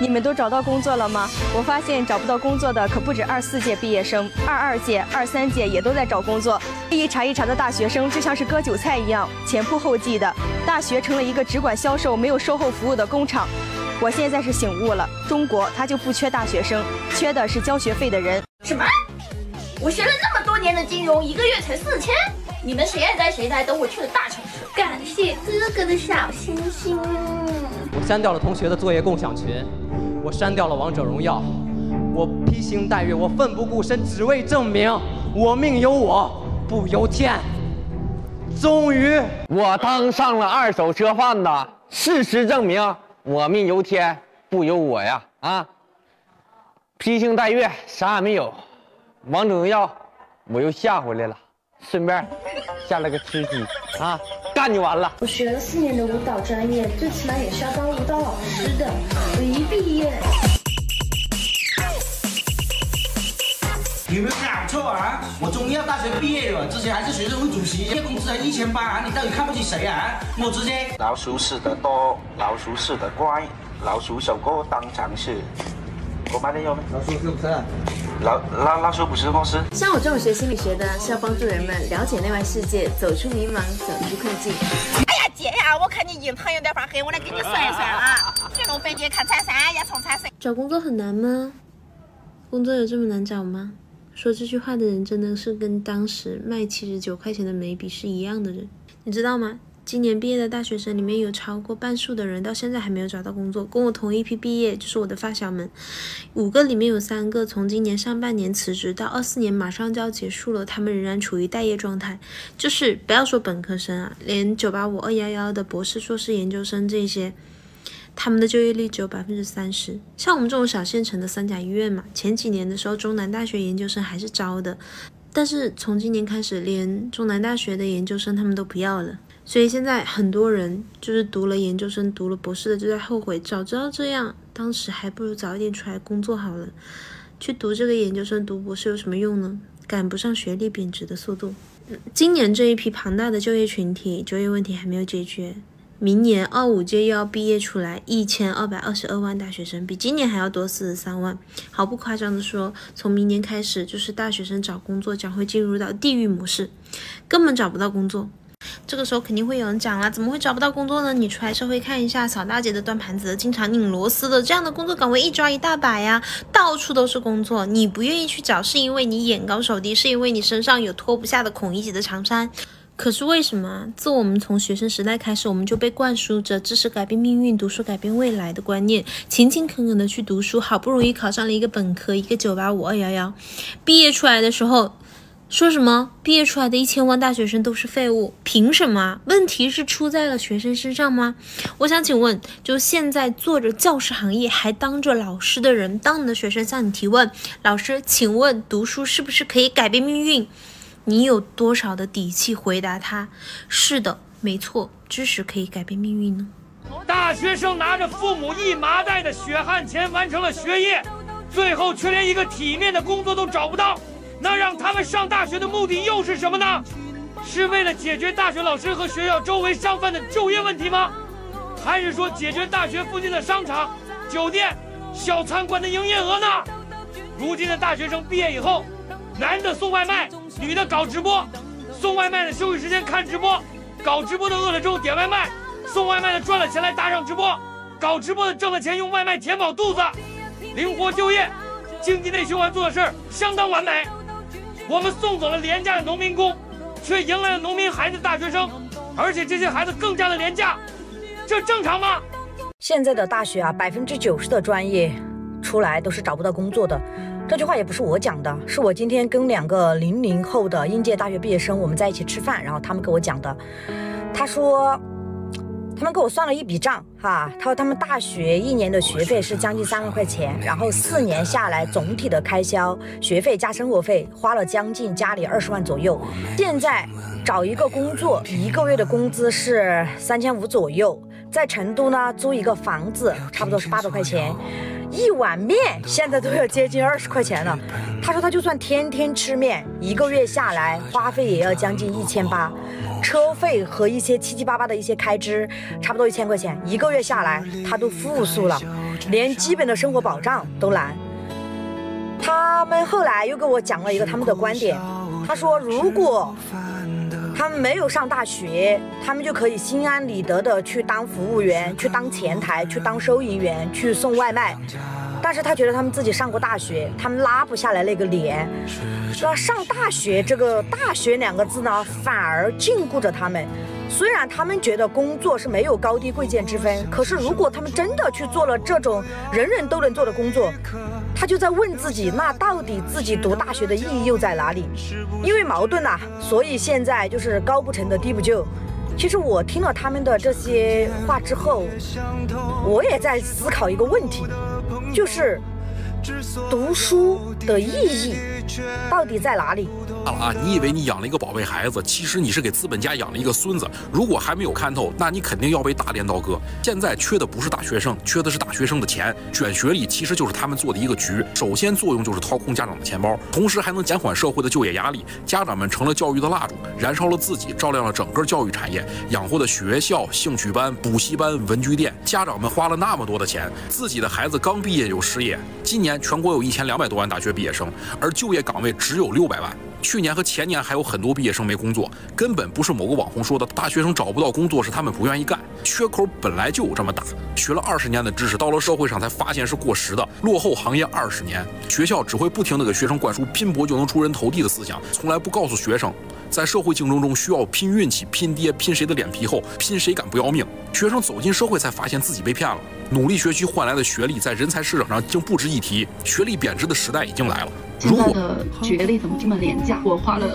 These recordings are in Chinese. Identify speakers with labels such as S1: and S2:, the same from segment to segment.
S1: 你们都找到工作了吗？我发现找不到工作的可不止二四届毕业生，二二届、二三届也都在找工作。一茬一茬的大学生就像是割韭菜一样，前仆后继的。大学成了一个只管销售没有售后服务的工厂。我现在是醒悟了，中国它就不缺大学生，缺的是交学费的人。
S2: 什么？我学了那么多年的金融，一个月才四千？你们谁爱呆谁呆，等我去了大城。感谢哥哥的小心心。
S3: 我删掉了同学的作业共享群，我删掉了王者荣耀，我披星戴月，我奋不顾身，只为证明我命由我不由天。终于，
S4: 我当上了二手车贩子，事实证明我命由天不由我呀！啊，披星戴月啥也没有，王者荣耀我又下回来了，顺便下了个吃鸡啊。干就完了。
S5: 我学了四年的舞蹈专业，最起码也是要当舞蹈老师的。我一毕业，
S6: 有没有搞错啊？我中医药大学毕业了，之前还是学生会主席，月工资还一千八啊！你到底看不起谁啊？我直接。
S7: 老鼠屎的多，老鼠屎的怪，老鼠首歌当场是。我买点药吗？
S6: 老鼠是不是？
S7: 老老老鼠不是公司。
S8: 像我这种学心理学的，是要帮助人们了解内外世界，走出迷茫，走出困境。
S2: 哎呀姐呀，我看你印堂有点发黑，我来给你算一算啊。去龙飞街看彩山，要从彩山。
S5: 找工作很难吗？工作有这么难找吗？说这句话的人真的是跟当时卖七十九块钱的眉笔是一样的人，你知道吗？今年毕业的大学生里面有超过半数的人到现在还没有找到工作，跟我同一批毕业就是我的发小们，五个里面有三个从今年上半年辞职到二四年马上就要结束了，他们仍然处于待业状态。就是不要说本科生啊，连九八五、二幺幺的博士、硕士、研究生这些，他们的就业率只有百分之三十。像我们这种小县城的三甲医院嘛，前几年的时候中南大学研究生还是招的，但是从今年开始，连中南大学的研究生他们都不要了。所以现在很多人就是读了研究生、读了博士的，就在后悔，早知道这样，当时还不如早一点出来工作好了。去读这个研究生、读博士有什么用呢？赶不上学历贬值的速度。今年这一批庞大的就业群体，就业问题还没有解决。明年二五届又要毕业出来一千二百二十二万大学生，比今年还要多四十三万。毫不夸张的说，从明年开始，就是大学生找工作将会进入到地狱模式，根本找不到工作。这个时候肯定会有人讲了，怎么会找不到工作呢？你出来社会看一下，扫大街的、端盘子的、经常拧螺丝的，这样的工作岗位一抓一大把呀，到处都是工作。你不愿意去找，是因为你眼高手低，是因为你身上有脱不下的孔乙己的长衫。可是为什么？自我们从学生时代开始，我们就被灌输着知识改变命运、读书改变未来的观念，勤勤恳恳的去读书，好不容易考上了一个本科，一个九八五二幺幺，毕业出来的时候。说什么？毕业出来的一千万大学生都是废物？凭什么？问题是出在了学生身上吗？我想请问，就现在做着教师行业还当着老师的人，当你的学生向你提问，老师，请问读书是不是可以改变命运？你有多少的底气回答他？是的，没错，知识可以改变命运呢？
S9: 大学生拿着父母一麻袋的血汗钱完成了学业，最后却连一个体面的工作都找不到。那让他们上大学的目的又是什么呢？是为了解决大学老师和学校周围商贩的就业问题吗？还是说解决大学附近的商场、酒店、小餐馆的营业额呢？如今的大学生毕业以后，男的送外卖，女的搞直播，送外卖的休息时间看直播，搞直播的饿了之后点外卖，送外卖的赚了钱来打赏直播，搞直播的挣了钱用外卖填饱肚子，灵活就业，经济内循环做的事儿相当完美。我们送走了廉价的农民工，却迎来了农民孩子大学生，而且这些孩子更加的廉价，这正常吗？
S10: 现在的大学啊，百分之九十的专业出来都是找不到工作的。这句话也不是我讲的，是我今天跟两个零零后的应届大学毕业生我们在一起吃饭，然后他们给我讲的。他说。他们给我算了一笔账，哈，他说他们大学一年的学费是将近三万块钱，然后四年下来总体的开销，学费加生活费花了将近家里二十万左右。现在找一个工作，一个月的工资是三千五左右，在成都呢租一个房子差不多是八百块钱，一碗面现在都要接近二十块钱了。他说他就算天天吃面，一个月下来花费也要将近一千八。车费和一些七七八八的一些开支，差不多一千块钱，一个月下来他都负数了。连基本的生活保障都难。他们后来又跟我讲了一个他们的观点，他说如果他们没有上大学，他们就可以心安理得的去当服务员，去当前台，去当收银员，去送外卖。但是他觉得他们自己上过大学，他们拉不下来那个脸。那上大学这个“大学”两个字呢，反而禁锢着他们。虽然他们觉得工作是没有高低贵贱之分，可是如果他们真的去做了这种人人都能做的工作，他就在问自己，那到底自己读大学的意义又在哪里？因为矛盾呐，所以现在就是高不成的低不就。其实我听了他们的这些话之后，我也在思考一个问题，就是读书的意义到底在哪里？
S11: 了啊！你以为你养了一个宝贝孩子，其实你是给资本家养了一个孙子。如果还没有看透，那你肯定要被大镰刀割。现在缺的不是大学生，缺的是大学生的钱。卷学历其实就是他们做的一个局。首先作用就是掏空家长的钱包，同时还能减缓社会的就业压力。家长们成了教育的蜡烛，燃烧了自己，照亮了整个教育产业，养活的学校、兴趣班、补习班、文具店。家长们花了那么多的钱，自己的孩子刚毕业就失业。今年全国有一千两百多万大学毕业生，而就业岗位只有六百万。去年和前年还有很多毕业生没工作，根本不是某个网红说的大学生找不到工作，是他们不愿意干。缺口本来就有这么大，学了二十年的知识，到了社会上才发现是过时的，落后行业二十年。学校只会不停地给学生灌输拼搏就能出人头地的思想，从来不告诉学生，在社会竞争中需要拼运气、拼爹、拼谁的脸皮厚、拼谁敢不要命。学生走进社会才发现自己被骗了，努力学习换来的学历在人才市场上竟不值一提，学历贬值的时代已经来了。
S12: 现在的学历怎么这么廉价？我花了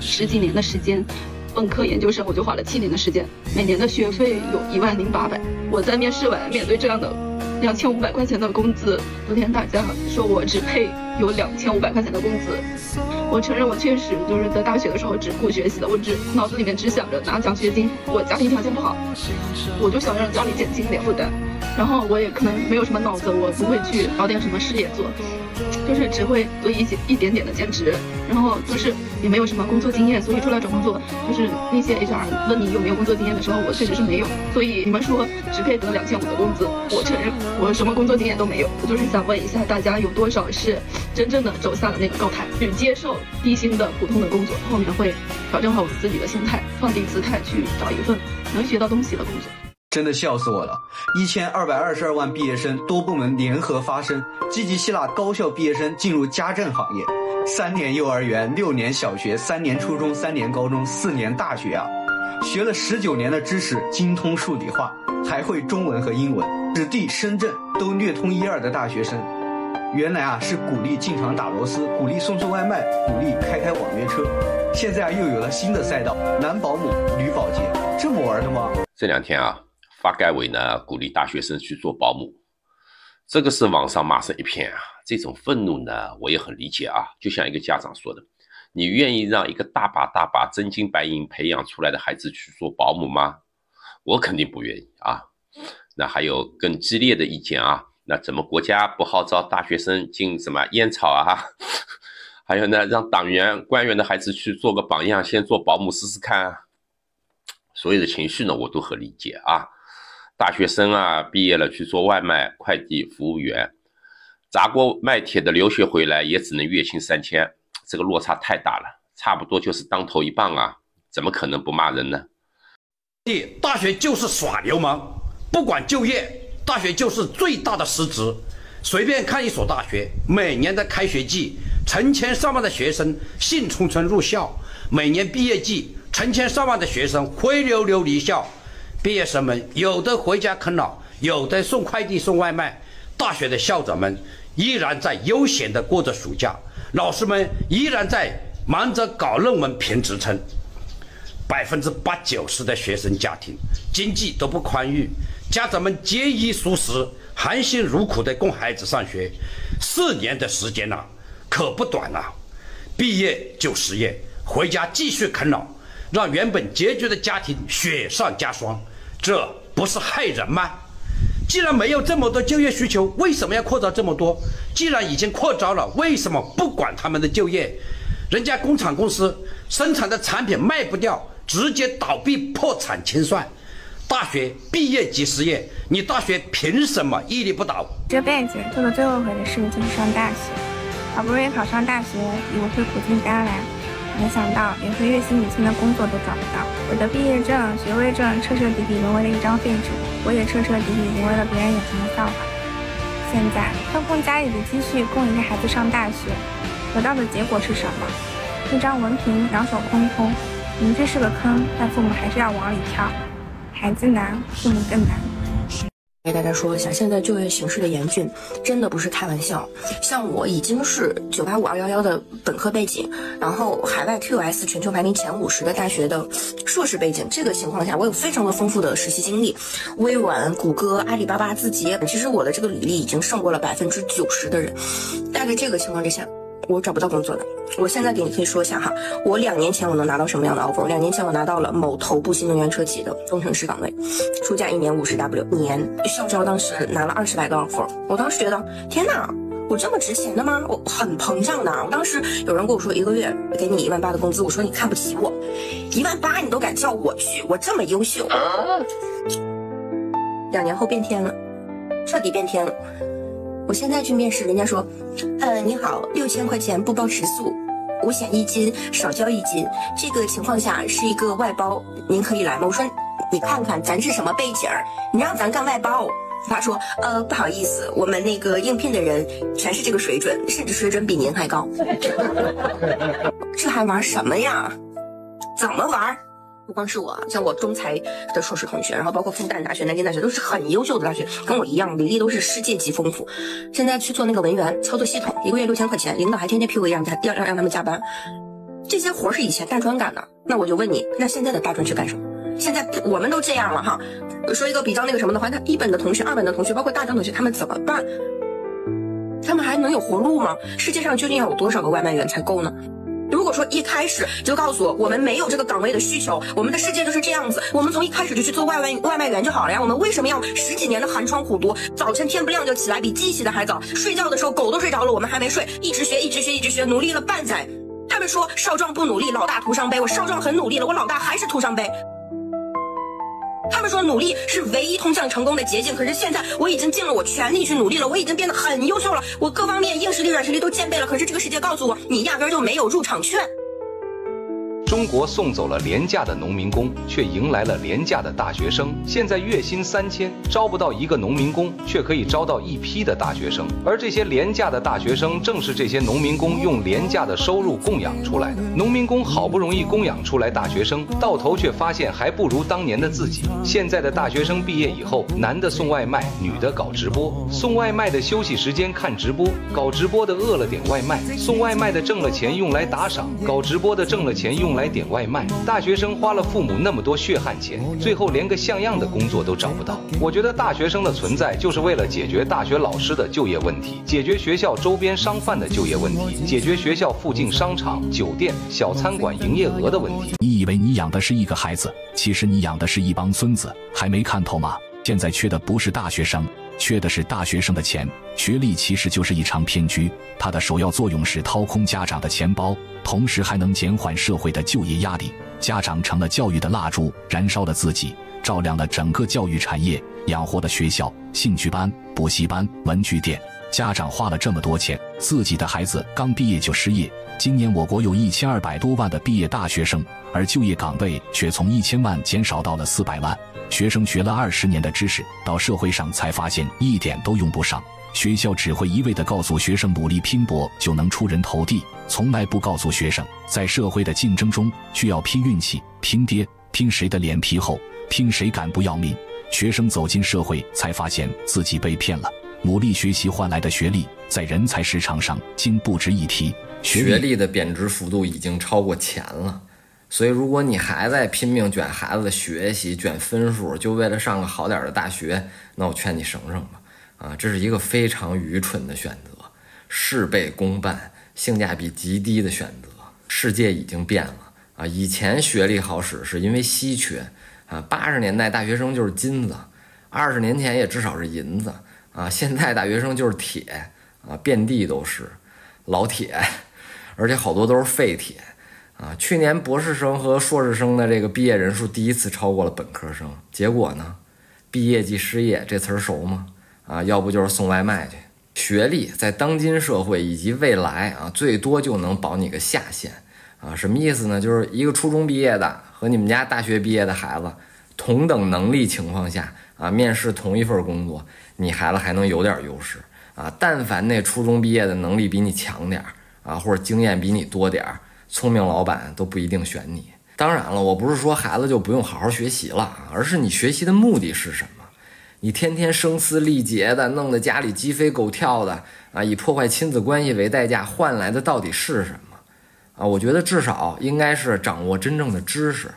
S12: 十几年的时间，本科、研究生我就花了七年的时间，每年的学费有一万零八百。我在面试完，面对这样的两千五百块钱的工资，昨天大家说我只配有两千五百块钱的工资。我承认我确实就是在大学的时候只顾学习的，我只脑子里面只想着拿奖学金。我家庭条件不好，我就想让家里减轻一点负担。然后我也可能没有什么脑子，我不会去搞点什么事业做。就是只会做一些一点点的兼职，然后就是也没有什么工作经验，所以出来找工作，就是那些 HR 问你有没有工作经验的时候，我确实是没有。所以你们说只配得两千五的工资，我承认我什么工作经验都没有。我就是想问一下大家，有多少是真正的走下了那个高台，去接受低薪的普通的工作，后面会调整好我自己的心态，放低姿态去找一份能学到东西的工作。
S13: 真的笑死我了！一千二百二十二万毕业生，多部门联合发声，积极吸纳高校毕业生进入家政行业。三年幼儿园，六年小学，三年初中，三年高中，四年大学啊！学了十九年的知识，精通数理化，还会中文和英文。此地深圳都略通一二的大学生，原来啊是鼓励进厂打螺丝，鼓励送送外卖，鼓励开开网约车。现在啊又有了新的赛道，男保姆、女保洁，这么玩的吗？
S14: 这两天啊。发改委呢鼓励大学生去做保姆，这个是网上骂声一片啊！这种愤怒呢，我也很理解啊。就像一个家长说的：“你愿意让一个大把大把真金白银培养出来的孩子去做保姆吗？”我肯定不愿意啊。那还有更激烈的意见啊？那怎么国家不号召大学生进什么烟草啊？还有呢，让党员官员的孩子去做个榜样，先做保姆试试看。所有的情绪呢，我都很理解啊。大学生啊，毕业了去做外卖、快递服务员，砸锅卖铁的留学回来也只能月薪三千，这个落差太大了，差不多就是当头一棒啊！怎么可能不骂人呢？
S15: 第大学就是耍流氓，不管就业，大学就是最大的失职。随便看一所大学，每年的开学季，成千上万的学生兴冲冲入校；每年毕业季，成千上万的学生灰溜溜离校。毕业生们有的回家啃老，有的送快递送外卖。大学的校长们依然在悠闲地过着暑假，老师们依然在忙着搞论文评职称。百分之八九十的学生家庭经济都不宽裕，家长们节衣缩食、含辛茹苦地供孩子上学。四年的时间呐，可不短呐。毕业就失业，回家继续啃老，让原本拮据的家庭雪上加霜。这不是害人吗？既然没有这么多就业需求，为什么要扩招这么多？既然已经扩招了，为什么不管他们的就业？人家工厂公司生产的产品卖不掉，直接倒闭破产清算。大学毕业即失业，你大学凭什么屹立不倒？
S16: 这辈子做的最后悔的事就是上大学，好不容易考上大学，以为会苦尽甘来，没想到连个月薪五千的工作都找不到。我的毕业证、学位证彻彻底底沦为了一张废纸，我也彻彻底底成为了别人眼中的笑话。现在掏空家里的积蓄供一个孩子上大学，得到的结果是什么？一张文凭，两手空空。明知是个坑，但父母还是要往里跳。孩子难，父母更难。
S17: 给大家说一下，现在就业形势的严峻，真的不是开玩笑。像我已经是九八五二幺幺的本科背景，然后海外 QS 全球排名前五十的大学的硕士背景，这个情况下，我有非常的丰富的实习经历。微软、谷歌、阿里巴巴、字节，其实我的这个履历已经胜过了百分之九十的人。大概这个情况之下。我找不到工作的，我现在给你可以说一下哈，我两年前我能拿到什么样的 offer？两年前我拿到了某头部新能源车企的工程师岗位，出价一年五十 W 年，校招当时拿了二十来个 offer，我当时觉得天哪，我这么值钱的吗？我很膨胀的。我当时有人跟我说一个月给你一万八的工资，我说你看不起我，一万八你都敢叫我去，我这么优秀。两年后变天了，彻底变天了。我现在去面试，人家说，呃，你好，六千块钱不包食宿，五险一金少交一金，这个情况下是一个外包，您可以来吗？我说，你看看咱是什么背景儿，你让咱干外包？他说，呃，不好意思，我们那个应聘的人全是这个水准，甚至水准比您还高，这还玩什么呀？怎么玩？不光是我，像我中财的硕士同学，然后包括复旦大学、南京大学都是很优秀的大学，跟我一样，履历都是世界级丰富。现在去做那个文员操作系统，一个月六千块钱，领导还天天 PUA 让加要让让他们加班。这些活是以前大专干的，那我就问你，那现在的大专去干什么？现在我们都这样了哈。说一个比较那个什么的话，那一本的同学、二本的同学，包括大专同学，他们怎么办？他们还能有活路吗？世界上究竟要有多少个外卖员才够呢？如果说一开始就告诉我我们没有这个岗位的需求，我们的世界就是这样子，我们从一开始就去做外卖外卖员就好了呀。我们为什么要十几年的寒窗苦读，早晨天不亮就起来，比鸡起的还早，睡觉的时候狗都睡着了，我们还没睡，一直学一直学一直学，努力了半载。他们说少壮不努力，老大徒伤悲。我少壮很努力了，我老大还是徒伤悲。他们说努力是唯一通向成功的捷径，可是现在我已经尽了我全力去努力了，我已经变得很优秀了，我各方面硬实力、软实力都兼备了，可是这个世界告诉我，你压根就没有入场券。
S18: 中国送走了廉价的农民工，却迎来了廉价的大学生。现在月薪三千，招不到一个农民工，却可以招到一批的大学生。而这些廉价的大学生，正是这些农民工用廉价的收入供养出来的。农民工好不容易供养出来大学生，到头却发现还不如当年的自己。现在的大学生毕业以后，男的送外卖，女的搞直播。送外卖的休息时间看直播，搞直播的饿了点外卖。送外卖的挣了钱用来打赏，搞直播的挣了钱用。来点外卖，大学生花了父母那么多血汗钱，最后连个像样的工作都找不到。我觉得大学生的存在就是为了解决大学老师的就业问题，解决学校周边商贩的就业问题，解决学校附近商场、酒店、小餐馆营业额的问题。
S19: 你以为你养的是一个孩子，其实你养的是一帮孙子，还没看透吗？现在缺的不是大学生。缺的是大学生的钱，学历其实就是一场骗局。它的首要作用是掏空家长的钱包，同时还能减缓社会的就业压力。家长成了教育的蜡烛，燃烧了自己，照亮了整个教育产业，养活了学校、兴趣班、补习班、文具店。家长花了这么多钱，自己的孩子刚毕业就失业。今年我国有一千二百多万的毕业大学生，而就业岗位却从一千万减少到了四百万。学生学了二十年的知识，到社会上才发现一点都用不上。学校只会一味的告诉学生努力拼搏就能出人头地，从来不告诉学生，在社会的竞争中需要拼运气、拼爹、拼谁的脸皮厚、拼谁敢不要命。学生走进社会才发现自己被骗了，努力学习换来的学历在人才市场上竟不值一提。
S20: 学历的贬值幅度已经超过钱了。所以，如果你还在拼命卷孩子的学习、卷分数，就为了上个好点的大学，那我劝你省省吧。啊，这是一个非常愚蠢的选择，事倍功半、性价比极低的选择。世界已经变了啊！以前学历好使是因为稀缺啊，八十年代大学生就是金子，二十年前也至少是银子啊。现在大学生就是铁啊，遍地都是老铁，而且好多都是废铁。
S21: 啊，去年博士生和硕士生的这个毕业人数第一次超过了本科生，结果呢，毕业即失业这词儿熟吗？啊，要不就是送外卖去。学历在当今社会以及未来啊，最多就能保你个下限啊，什么意思呢？就是一个初中毕业的和你们家大学毕业的孩子，同等能力情况下啊，面试同一份工作，你孩子还能有点优势啊。但凡那初中毕业的能力比你强点儿啊，或者经验比你多点儿，聪明老板都不一定选你。当然了，我不是说孩子就不用好好学习了，而是你学习的目的是什么？你天天声嘶力竭的，弄得家里鸡飞狗跳的啊！以破坏亲子关系为代价换来的到底是什么？啊，我觉得至少应该是掌握真正的知识，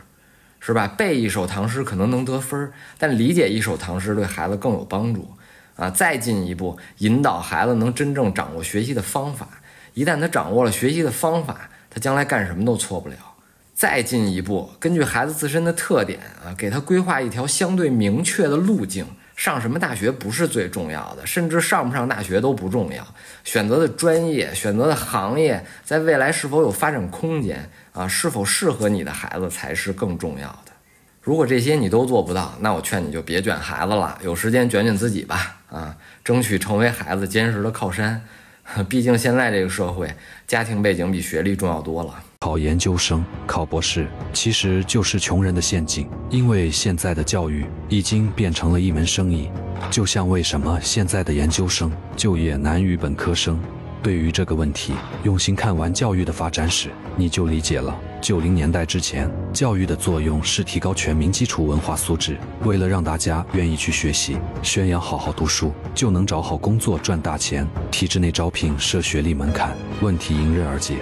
S21: 是吧？背一首唐诗可能能得分，但理解一首唐诗对孩子更有帮助。啊，再进一步引导孩子能真正掌握学习的方法。一旦他掌握了学习的方法，他将来干什么都错不了。再进一步，根据孩子自身的特点啊，给他规划一条相对明确的路径。上什么大学不是最重要的，甚至上不上大学都不重要。选择的专业、选择的行业，在未来是否有发展空间啊？是否适合你的孩子才是更重要的。如果这些你都做不到，那我劝你就别卷孩子了，有时间卷卷自己吧。啊，争取成为孩子坚实的靠山。毕竟现在这个社会，家庭背景比学历重要多了。
S22: 考研究生、考博士，其实就是穷人的陷阱。因为现在的教育已经变成了一门生意，就像为什么现在的研究生就业难于本科生。对于这个问题，用心看完教育的发展史，你就理解了。九零年代之前，教育的作用是提高全民基础文化素质，为了让大家愿意去学习，宣扬好好读书就能找好工作赚大钱，体制内招聘设学历门槛，问题迎刃而解。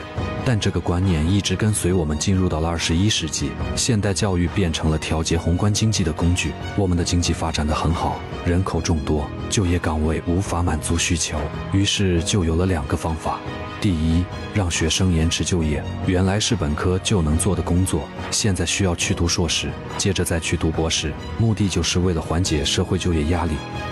S22: 但这个观念一直跟随我们进入到了二十一世纪，现代教育变成了调节宏观经济的工具。我们的经济发展的很好，人口众多，就业岗位无法满足需求，于是就有了两个方法。第一，让学生延迟就业，原来是本科就能做的工作，现在需要去读硕士，接着再去读博士，目的就是为了缓解社会就业压力。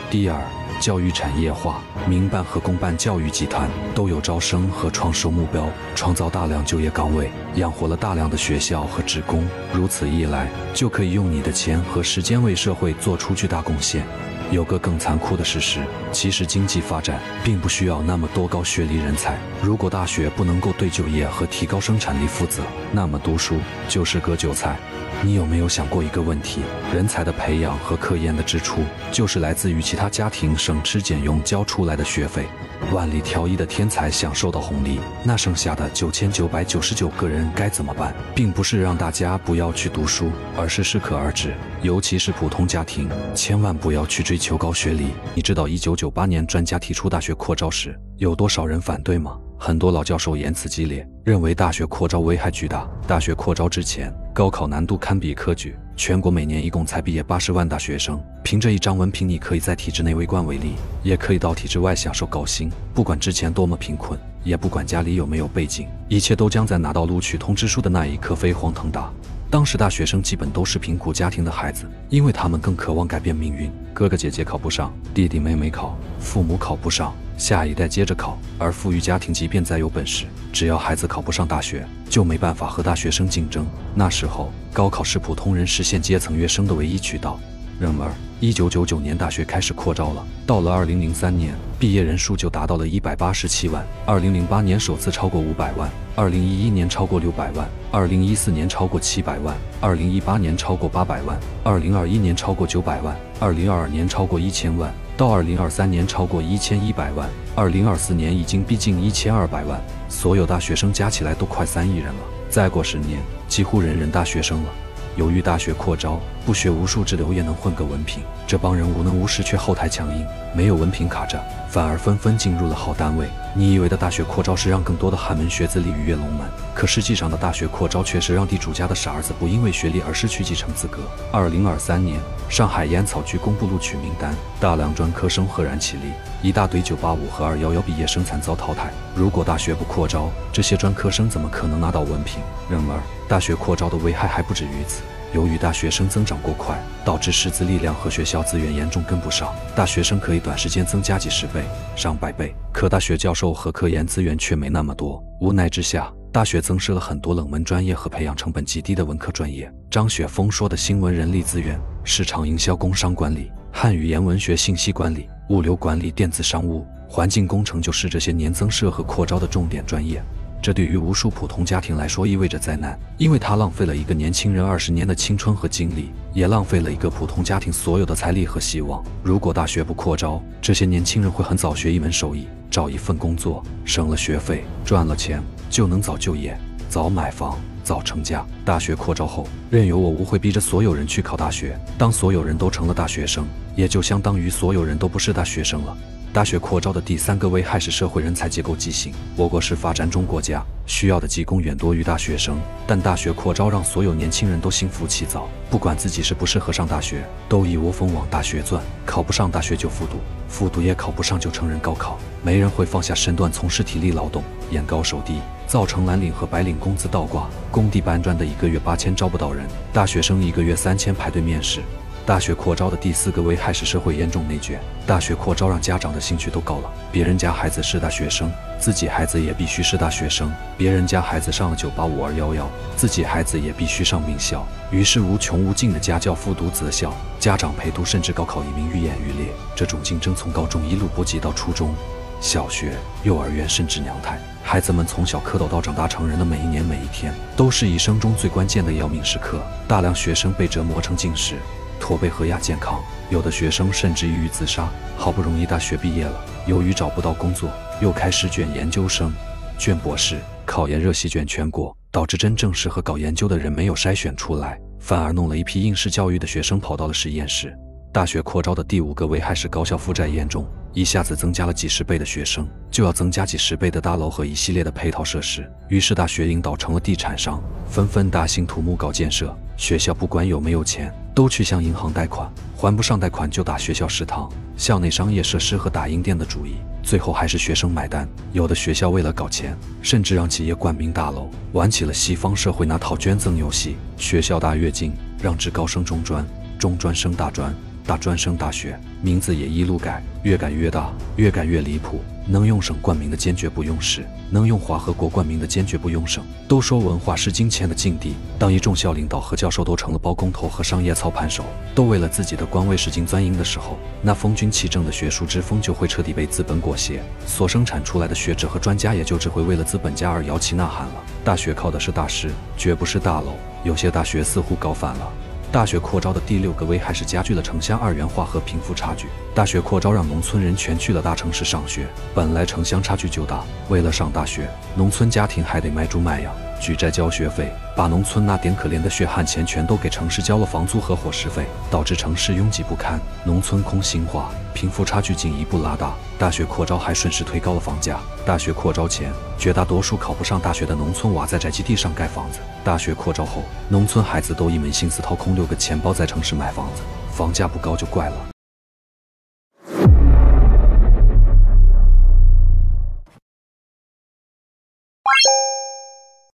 S22: 第二，教育产业化，民办和公办教育集团都有招生和创收目标，创造大量就业岗位，养活了大量的学校和职工，如此一来，就可以用你的钱和时间为社会做出巨大贡献。有个更残酷的事实，其实经济发展并不需要那么多高学历人才。如果大学不能够对就业和提高生产力负责，那么读书就是割韭菜。你有没有想过一个问题？人才的培养和科研的支出，就是来自于其他家庭省吃俭用交出来的学费。万里挑一的天才享受到红利，那剩下的九千九百九十九个人该怎么办？并不是让大家不要去读书，而是适可而止。尤其是普通家庭，千万不要去追追求高学历。你知道一九九八年专家提出大学扩招时，有多少人反对吗？很多老教授言辞激烈，认为大学扩招危害巨大。大学扩招之前，高考难度堪比科举，全国每年一共才毕业八十万大学生。凭着一张文凭，你可以在体制内为官为吏，也可以到体制外享受高薪。不管之前多么贫困，也不管家里有没有背景，一切都将在拿到录取通知书的那一刻飞黄腾达。当时大学生基本都是贫苦家庭的孩子，因为他们更渴望改变命运。哥哥姐姐考不上，弟弟妹妹考，父母考不上，下一代接着考。而富裕家庭即便再有本事，只要孩子考不上大学，就没办法和大学生竞争。那时候，高考是普通人实现阶层跃升的唯一渠道。然而，一九九九年大学开始扩招了，到了二零零三年，毕业人数就达到了一百八十七万。二零零八年首次超过五百万，二零一一年超过六百万，二零一四年超过七百万，二零一八年超过八百万，二零二一年超过九百万，二零二二年超过一千万，到二零二三年超过一千一百万，二零二四年已经逼近一千二百万。所有大学生加起来都快三亿人了，再过十年，几乎人人大学生了。由于大学扩招，不学无术之流也能混个文凭。这帮人无能无识却后台强硬，没有文凭卡着，反而纷纷进入了好单位。你以为的大学扩招是让更多的寒门学子鲤鱼跃龙门，可实际上的大学扩招却是让地主家的傻儿子不因为学历而失去继承资格。二零二三年，上海烟草局公布录取名单，大量专科生赫然起立，一大堆九八五和二幺幺毕业生惨遭淘汰。如果大学不扩招，这些专科生怎么可能拿到文凭？然而，大学扩招的危害还不止于此。由于大学生增长过快，导致师资力量和学校资源严重跟不上，大学生可以短时间增加几十倍、上百倍，可大学教授和科研资源却没那么多。无奈之下，大学增设了很多冷门专业和培养成本极低的文科专业。张雪峰说的新闻人力资源、市场营销、工商管理、汉语言文学、信息管理、物流管理、电子商务、环境工程，就是这些年增设和扩招的重点专业。这对于无数普通家庭来说意味着灾难，因为他浪费了一个年轻人二十年的青春和精力，也浪费了一个普通家庭所有的财力和希望。如果大学不扩招，这些年轻人会很早学一门手艺，找一份工作，省了学费，赚了钱，就能早就业、早买房、早成家。大学扩招后，任由我无会逼着所有人去考大学。当所有人都成了大学生，也就相当于所有人都不是大学生了。大学扩招的第三个危害是社会人才结构畸形。我国是发展中国家，需要的技工远多于大学生，但大学扩招让所有年轻人都心浮气躁，不管自己适不适合上大学，都一窝蜂往大学钻，考不上大学就复读，复读也考不上就成人高考，没人会放下身段从事体力劳动，眼高手低，造成蓝领和白领工资倒挂，工地搬砖的一个月八千招不到人，大学生一个月三千排队面试。大学扩招的第四个危害是社会严重内卷。大学扩招让家长的兴趣都高了，别人家孩子是大学生，自己孩子也必须是大学生；别人家孩子上了九八五二幺幺，自己孩子也必须上名校。于是无穷无尽的家教复读择校，家长陪读，甚至高考移民愈演愈烈。这种竞争从高中一路波及到初中、小学、幼儿园，甚至娘胎。孩子们从小蝌蚪到长大成人的每一年每一天，都是一生中最关键的要命时刻。大量学生被折磨成近视。驼背和亚健康，有的学生甚至抑郁自杀。好不容易大学毕业了，由于找不到工作，又开始卷研究生、卷博士，考研热席卷全国，导致真正适合搞研究的人没有筛选出来，反而弄了一批应试教育的学生跑到了实验室。大学扩招的第五个危害是高校负债严重，一下子增加了几十倍的学生，就要增加几十倍的大楼和一系列的配套设施。于是大学领导成了地产商，纷纷大兴土木搞建设。学校不管有没有钱，都去向银行贷款，还不上贷款就打学校食堂、校内商业设施和打印店的主意，最后还是学生买单。有的学校为了搞钱，甚至让企业冠名大楼，玩起了西方社会那套捐赠游戏。学校大跃进，让职高升中专，中专升大专。大专升大学，名字也一路改，越改越大，越改越离谱。能用省冠名的坚决不用市，能用华和国冠名的坚决不用省。都说文化是金钱的禁地，当一众校领导和教授都成了包工头和商业操盘手，都为了自己的官位使劲钻营的时候，那风君气正的学术之风就会彻底被资本裹挟。所生产出来的学者和专家也就只会为了资本家而摇旗呐喊了。大学靠的是大师，绝不是大楼。有些大学似乎搞反了。大学扩招的第六个危害是加剧了城乡二元化和贫富差距。大学扩招让农村人全去了大城市上学，本来城乡差距就大，为了上大学，农村家庭还得卖猪卖羊。举债交学费，把农村那点可怜的血汗钱全都给城市交了房租和伙食费，导致城市拥挤不堪，农村空心化，贫富差距进一步拉大。大学扩招还顺势推高了房价。大学扩招前，绝大多数考不上大学的农村娃在宅基地上盖房子；大学扩招后，农村孩子都一门心思掏空六个钱包在城市买房子，房价不高就怪了。